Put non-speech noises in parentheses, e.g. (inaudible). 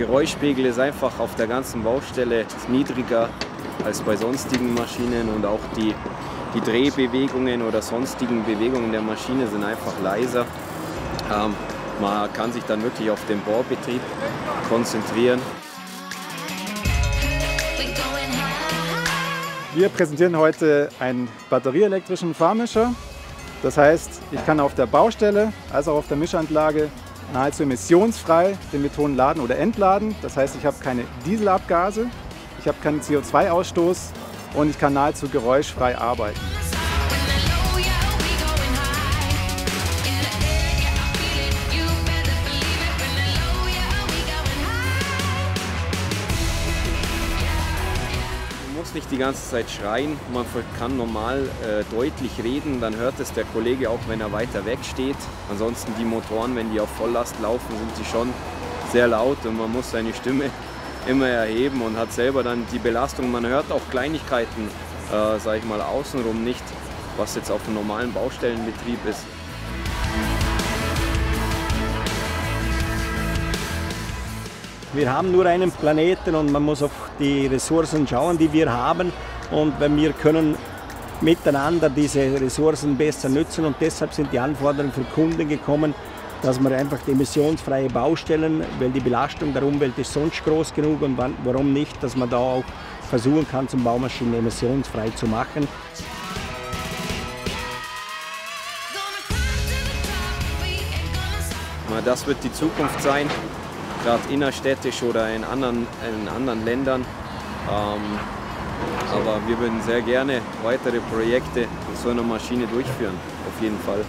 Geräuschpegel ist einfach auf der ganzen Baustelle niedriger als bei sonstigen Maschinen und auch die, die Drehbewegungen oder sonstigen Bewegungen der Maschine sind einfach leiser. Ähm, man kann sich dann wirklich auf den Bohrbetrieb konzentrieren. Wir präsentieren heute einen batterieelektrischen Fahrmischer. Das heißt, ich kann auf der Baustelle als auch auf der Mischanlage nahezu emissionsfrei den Methoden laden oder entladen. Das heißt, ich habe keine Dieselabgase, ich habe keinen CO2-Ausstoß und ich kann nahezu geräuschfrei arbeiten. Muss nicht die ganze Zeit schreien, man kann normal äh, deutlich reden, dann hört es der Kollege auch, wenn er weiter weg steht. Ansonsten die Motoren, wenn die auf Volllast laufen, sind sie schon sehr laut und man muss seine Stimme (laughs) immer erheben und hat selber dann die Belastung. Man hört auch Kleinigkeiten, äh, sage ich mal, außenrum nicht, was jetzt auf einem normalen Baustellenbetrieb ist. Wir haben nur einen Planeten und man muss auf die Ressourcen schauen, die wir haben. Und wenn wir können miteinander diese Ressourcen besser nutzen und deshalb sind die Anforderungen für Kunden gekommen, dass man einfach die emissionsfreie Baustellen, weil die Belastung der Umwelt ist sonst groß genug und warum nicht, dass man da auch versuchen kann, zum Baumaschinen emissionsfrei zu machen. Das wird die Zukunft sein gerade innerstädtisch oder in anderen, in anderen Ländern. Ähm, aber wir würden sehr gerne weitere Projekte mit so einer Maschine durchführen, auf jeden Fall.